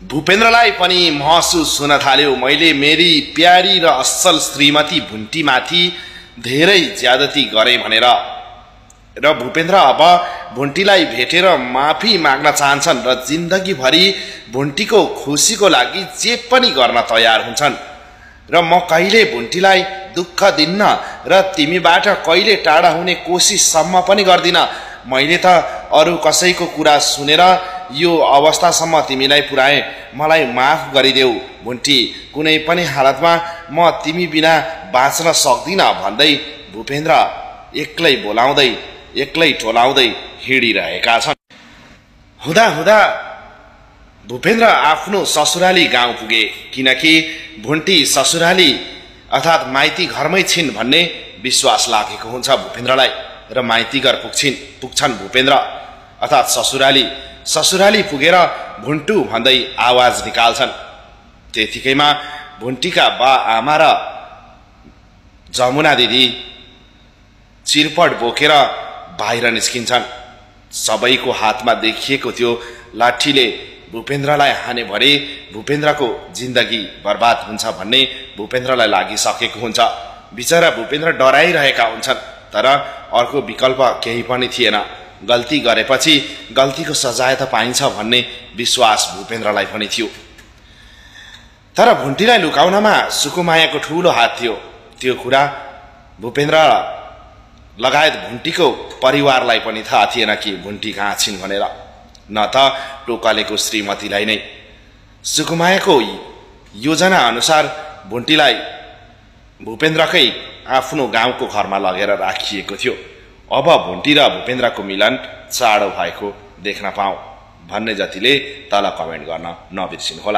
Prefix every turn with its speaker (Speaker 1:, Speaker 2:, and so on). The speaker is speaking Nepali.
Speaker 1: भूपेन्द्रलाई पनि महसुस हुन थाल्यो। मैले मेरी प्यारी र असल श्रीमती भुन्टीमाथि धेरै ज्यादती गरेँ भनेर। र भूपेन्द्र अब भुन्टीलाई भेटेर माफी माग्न चाहन्छन् र जिन्दगीभरि भुन्टीको खुसीको लागि जे पनि गर्न तयार हुन्छन्। र म कहिले भुन्टीलाई दुःख दिन्न र तिमीबाट कहिले टाढा हुने कोसिससम्म पनि गर्दिनँ। मैले त अरू कसैको कुरा सुनेर यो अवस्थासम्म तिमीलाई पुऱ्याएँ। मलाई माफ गरिदेऊ भुन्टी कुनै पनि हालतमा म तिमी बिना बाँच्न सक्दिनँ भन्दै भूपेन्द्र एक्लै बोलाउँदै एक्लै टोलाउँदै हिँडिरहेका छन्। हुँदा हुँदा भूपेन्द्र आफ्नो ससुराली गाउँ पुगे किनकि भुन्टी ससुराली अर्थात् माइती घरमै छिन् भन्ने विश्वास लागेको हुन्छ भूपेन्द्रलाई र माइती घर पुग्छिन् पुग्छन् भूपेन्द्र। अर्थात् ससुराली। ससुराली पुगेर भुन्टु भन्दै आवाज निकाल्छन्। त्यतिकैमा भुन्टीका बा आमा र जमुना दिदी चिरपट बोकेर बाहिर निस्किन्छन्। सबैको हातमा देखिएको त्यो लाठीले भूपेन्द्रलाई हाने भरे भूपेन्द्रको जिन्दगी बर्बाद हुन्छ भन्ने भूपेन्द्रलाई लागिसकेको हुन्छ। बिचरा भूपेन्द्र डराइरहेका हुन्छन् तर अर्को विकल्प केही पनि थिएन। गल्ती गरेपछि गल्तीको सजाय त पाइन्छ भन्ने विश्वास भूपेन्द्रलाई पनि थियो। तर भुन्टीलाई लुकाउनमा सुकुमायाको ठुलो हात थियो। त्यो कुरा भूपेन्द्र लगायत भुन्टीको परिवारलाई पनि थाहा थिएन कि भुन्टी कहाँ छिन् भनेर। न त टोकालेको श्रीमतीलाई नै। सुकुमायाको योजना अनुसार भुन्टीलाई भूपेन्द्रकै आफ्नो गाउँको घरमा लगेर राखिएको थियो। अब भुन्टी र भूपेन्द्रको मिलन चाँडो भएको देख्न पाऊ। भन्ने जतिले तल कमेन्ट गर्न नबिर्सिनुहोला।